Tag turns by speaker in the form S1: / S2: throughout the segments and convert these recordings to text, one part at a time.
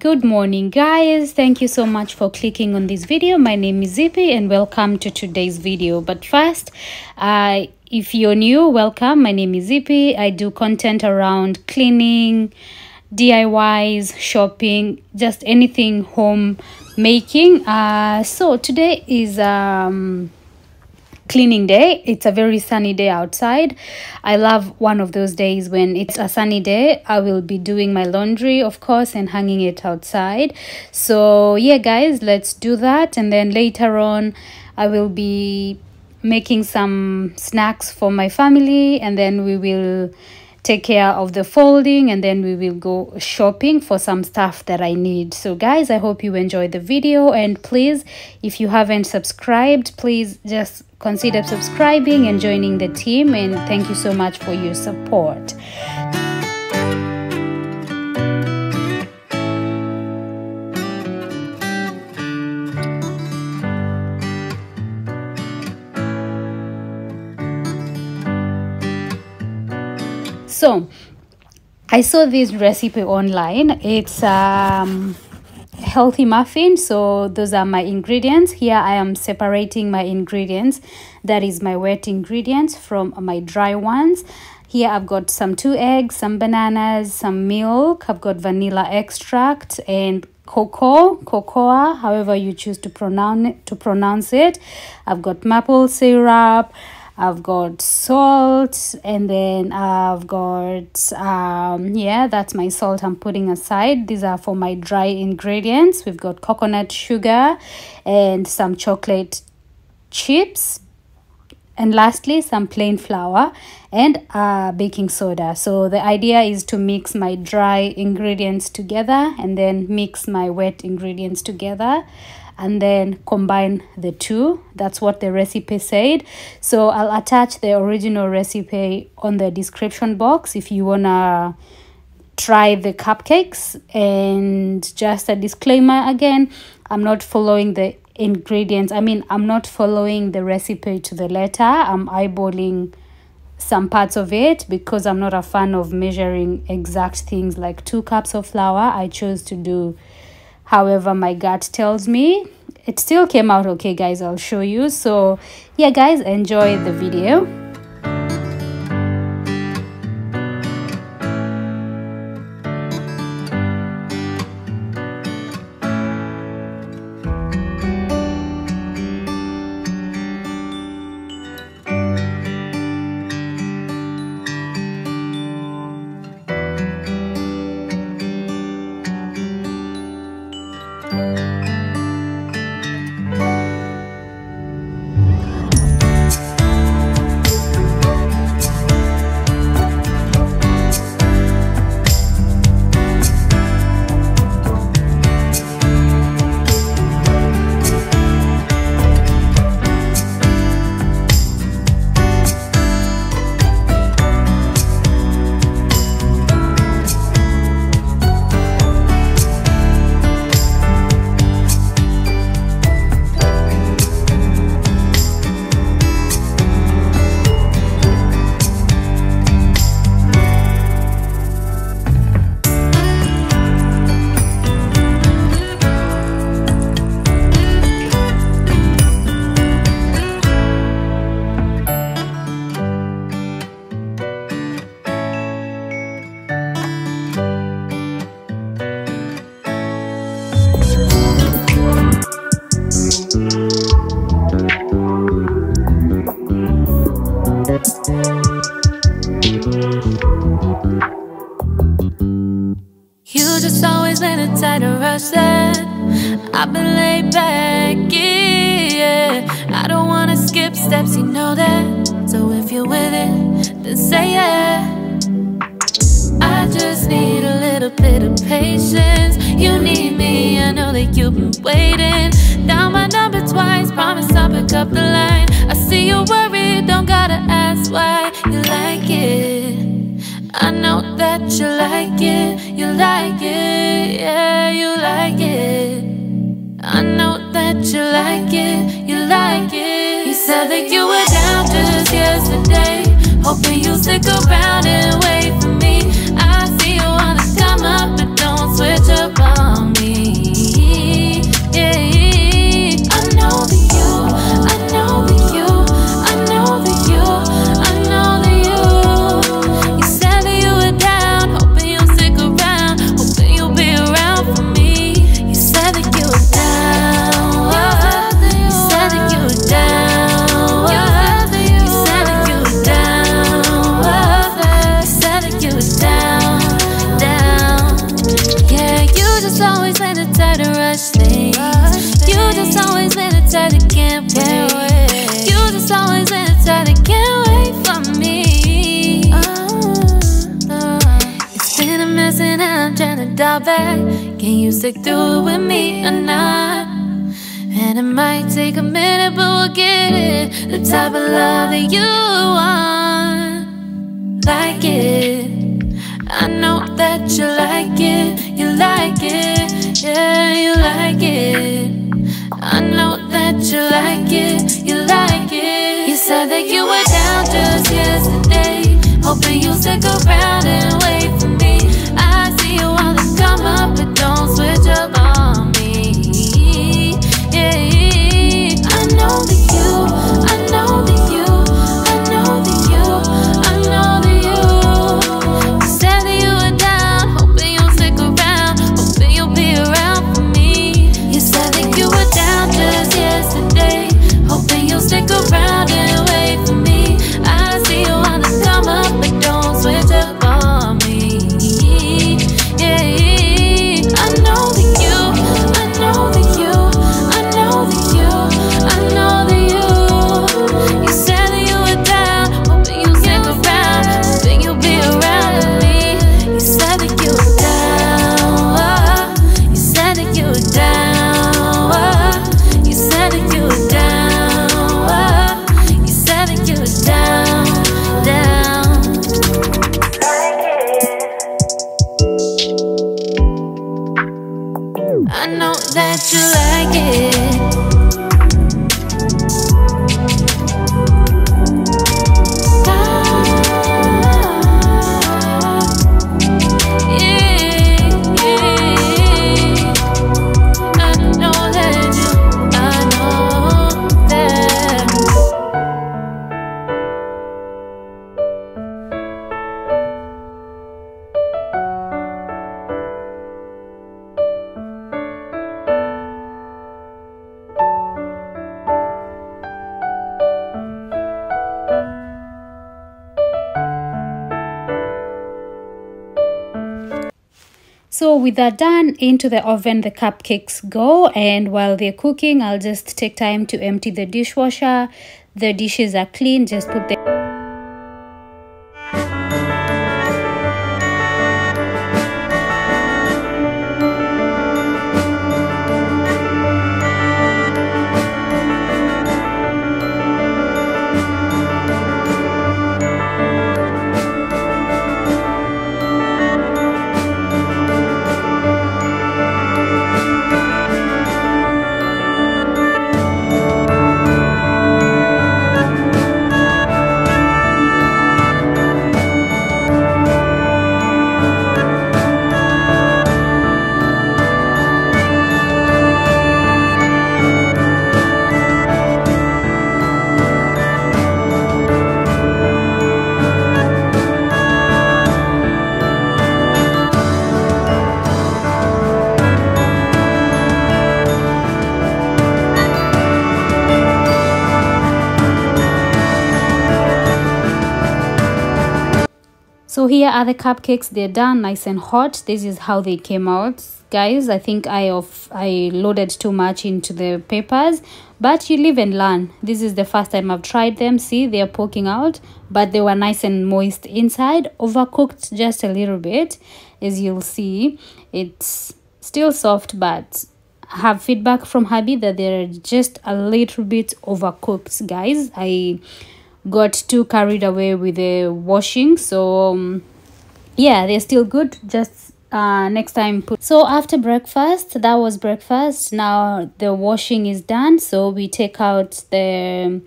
S1: Good morning guys. Thank you so much for clicking on this video. My name is Zippy and welcome to today's video. But first, uh, if you're new, welcome. My name is Zippy. I do content around cleaning, DIYs, shopping, just anything home making. Uh, so today is um cleaning day. It's a very sunny day outside. I love one of those days when it's a sunny day. I will be doing my laundry, of course, and hanging it outside. So, yeah, guys, let's do that. And then later on, I will be making some snacks for my family, and then we will take care of the folding and then we will go shopping for some stuff that I need. So guys, I hope you enjoyed the video and please, if you haven't subscribed, please just consider subscribing and joining the team and thank you so much for your support. So, I saw this recipe online. It's um healthy muffin so those are my ingredients. Here i am separating my ingredients. That is my wet ingredients from my dry ones. Here i've got some two eggs some bananas some milk. I've got vanilla extract and cocoa cocoa however you choose to pronounce to pronounce it. I've got maple syrup I've got salt and then I've got um yeah that's my salt I'm putting aside. These are for my dry ingredients. We've got coconut sugar and some chocolate chips. And lastly some plain flour and uh, baking soda. So the idea is to mix my dry ingredients together and then mix my wet ingredients together and then combine the two. That's what the recipe said. So i'll attach the original recipe on the description box if you wanna try the cupcakes. And just a disclaimer again i'm not following the ingredients. I mean i'm not following the recipe to the letter. I'm eyeballing some parts of it because i'm not a fan of measuring exact things like two cups of flour. I chose to do however my gut tells me it still came out okay guys i'll show you. So yeah guys enjoy the video
S2: patience. You need me, I know that you've been waiting. Down my number twice, promise I'll pick up the line. I see you worried, don't gotta ask why you like it. I know that you like it, you like it, yeah, you like it. I know that you like it, you like it You said that you were down just yesterday Hoping you'll stick around and wait for me I see you wanna come up, just always been the type to rush things. You just always been the type that can't wait. You just always been the type that can't wait for me. Uh, uh. It's been a mess and I'm trying to dial back. Can you stick through it with me or not? And it might take a minute, but we'll get it. The type of love that you want, like it. I know that you like it, you like it, yeah, you like it. I know that you like it, you like it. You said that you were down just yesterday, hoping you'll stick around and wait for me. I see you on the come up, with that
S1: done, into the oven the cupcakes go and while they're cooking, I'll just take time to empty the dishwasher. The dishes are clean, just put them here are the cupcakes. They're done nice and hot. This is how they came out. Guys, I think I of I loaded too much into the papers, but you live and learn. This is the first time I've tried them. See, they're poking out, but they were nice and moist inside. Overcooked just a little bit, as you'll see. It's still soft, but have feedback from hubby that they're just a little bit overcooked, guys. I got too carried away with the washing so um, yeah they're still good just uh next time put so after breakfast that was breakfast now the washing is done so we take out the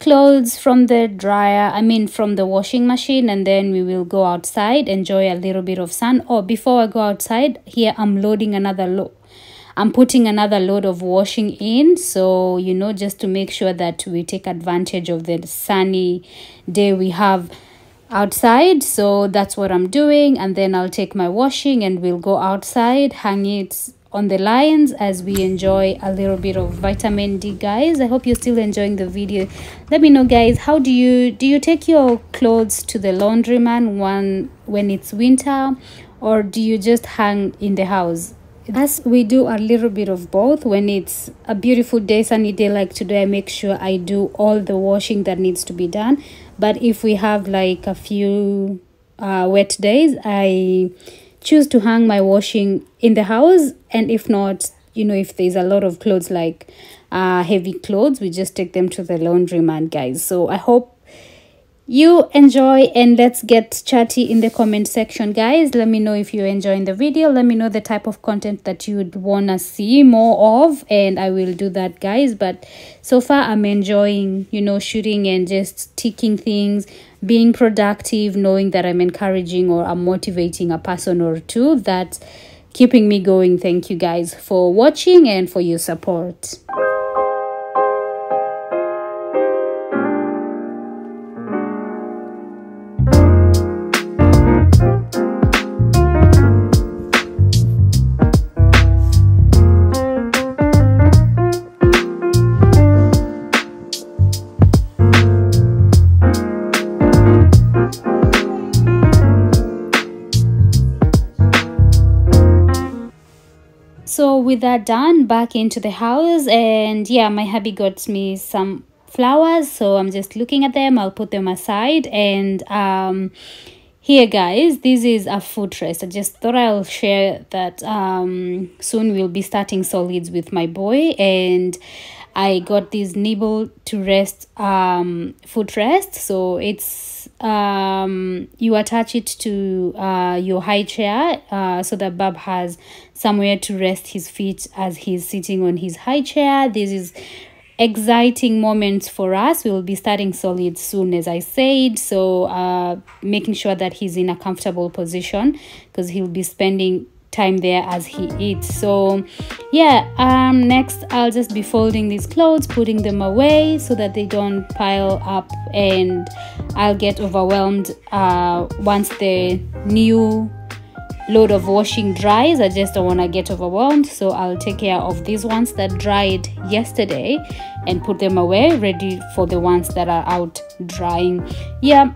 S1: clothes from the dryer i mean from the washing machine and then we will go outside enjoy a little bit of sun oh before i go outside here i'm loading another load I'm putting another load of washing in. So, you know, just to make sure that we take advantage of the sunny day we have outside. So that's what I'm doing. And then I'll take my washing and we'll go outside, hang it on the lines as we enjoy a little bit of vitamin D guys I hope you're still enjoying the video let me know guys how do you do you take your clothes to the laundryman one when it's winter or do you just hang in the house as we do a little bit of both when it's a beautiful day sunny day like today i make sure i do all the washing that needs to be done. But if we have like a few uh, wet days i choose to hang my washing in the house. And if not you know if there's a lot of clothes like uh, heavy clothes we just take them to the laundry man guys. So i hope you enjoy and let's get chatty in the comment section guys. Let me know if you're enjoying the video. Let me know the type of content that you'd want to see more of and i will do that guys. But so far i'm enjoying you know shooting and just ticking things being productive knowing that i'm encouraging or i'm motivating a person or two that's keeping me going. Thank you guys for watching and for your support with that done back into the house and yeah my hubby got me some flowers so i'm just looking at them. I'll put them aside and um here guys this is a footrest i just thought i'll share that um soon we'll be starting solids with my boy and i got this nibble to rest um footrest so it's um you attach it to uh your high chair uh so that bab has somewhere to rest his feet as he's sitting on his high chair. This is exciting moments for us. We will be starting solid soon as i said. So uh making sure that he's in a comfortable position because he'll be spending time there as he eats. So yeah um next i'll just be folding these clothes putting them away so that they don't pile up and i'll get overwhelmed uh once the new load of washing dries. I just don't want to get overwhelmed so i'll take care of these ones that dried yesterday and put them away ready for the ones that are out drying. Yeah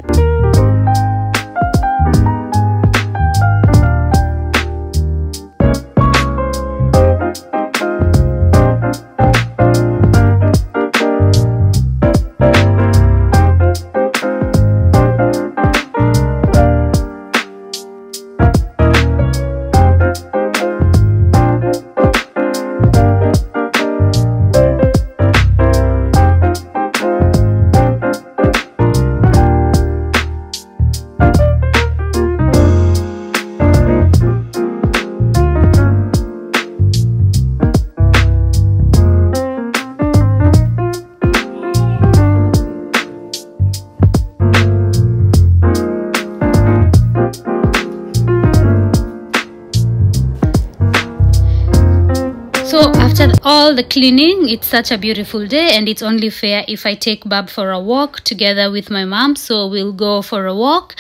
S1: the cleaning, it's such a beautiful day and it's only fair if I take Bab for a walk together with my mom. So we'll go for a walk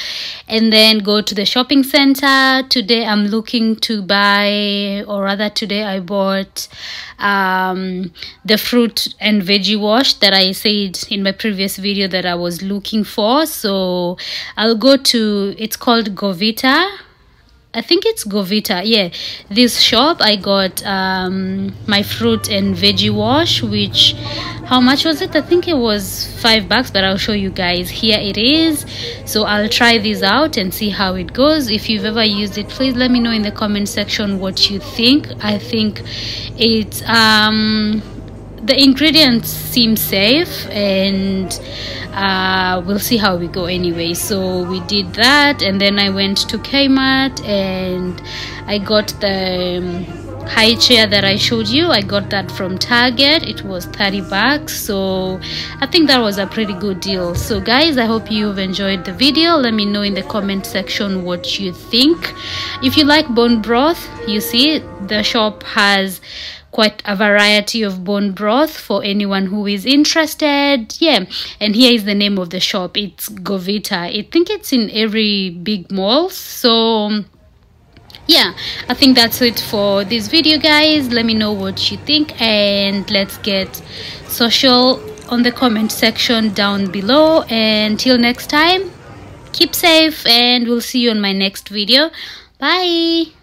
S1: and then go to the shopping center. Today I'm looking to buy or rather today I bought um, the fruit and veggie wash that I said in my previous video that I was looking for. So I'll go to, it's called Go Vita I think it's Go Vita. Yeah, this shop I got um, my fruit and veggie wash, which how much was it? I think it was five bucks, but I'll show you guys. Here it is. So I'll try this out and see how it goes. If you've ever used it, please let me know in the comment section what you think. I think it's um the ingredients seem safe and uh, we'll see how we go anyway. So we did that and then i went to kmart and i got the um, high chair that i showed you. I got that from target. It was 30 bucks. So i think that was a pretty good deal. So guys i hope you've enjoyed the video. Let me know in the comment section what you think. If you like bone broth you see the shop has quite a variety of bone broth for anyone who is interested. Yeah and here is the name of the shop. It's Go Vita. I think it's in every big mall. So yeah i think that's it for this video guys. Let me know what you think and let's get social on the comment section down below. And till next time keep safe and we'll see you on my next video. Bye